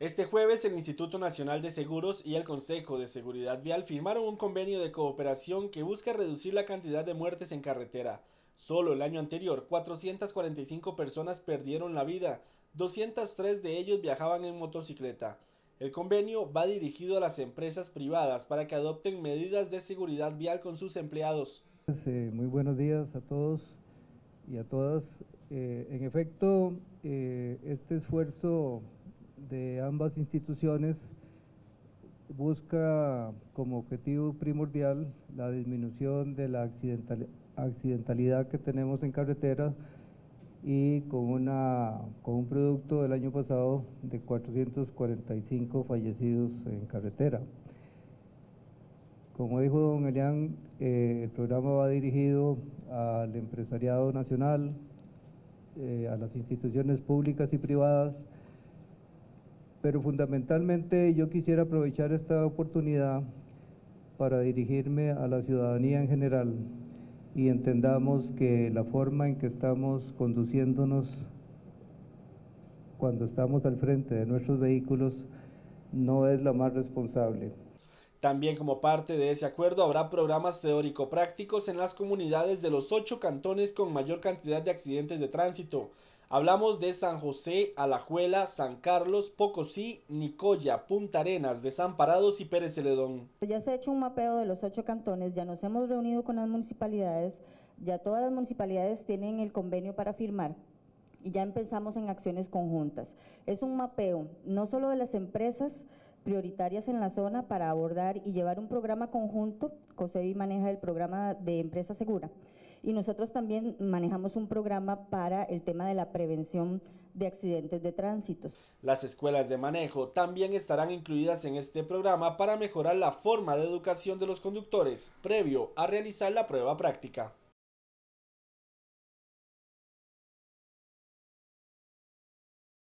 Este jueves el Instituto Nacional de Seguros y el Consejo de Seguridad Vial firmaron un convenio de cooperación que busca reducir la cantidad de muertes en carretera. Solo el año anterior, 445 personas perdieron la vida, 203 de ellos viajaban en motocicleta. El convenio va dirigido a las empresas privadas para que adopten medidas de seguridad vial con sus empleados. Eh, muy buenos días a todos y a todas. Eh, en efecto, eh, este esfuerzo de ambas instituciones busca como objetivo primordial la disminución de la accidentalidad que tenemos en carretera y con, una, con un producto del año pasado de 445 fallecidos en carretera. Como dijo don Elian, eh, el programa va dirigido al empresariado nacional, eh, a las instituciones públicas y privadas, pero fundamentalmente yo quisiera aprovechar esta oportunidad para dirigirme a la ciudadanía en general y entendamos que la forma en que estamos conduciéndonos cuando estamos al frente de nuestros vehículos no es la más responsable. También como parte de ese acuerdo habrá programas teórico-prácticos en las comunidades de los ocho cantones con mayor cantidad de accidentes de tránsito, Hablamos de San José, Alajuela, San Carlos, Pocosí, Nicoya, Punta Arenas, Desamparados y Pérez Celedón. Ya se ha hecho un mapeo de los ocho cantones, ya nos hemos reunido con las municipalidades, ya todas las municipalidades tienen el convenio para firmar y ya empezamos en acciones conjuntas. Es un mapeo no solo de las empresas prioritarias en la zona para abordar y llevar un programa conjunto, COSEBI maneja el programa de empresa segura, y nosotros también manejamos un programa para el tema de la prevención de accidentes de tránsito. Las escuelas de manejo también estarán incluidas en este programa para mejorar la forma de educación de los conductores previo a realizar la prueba práctica.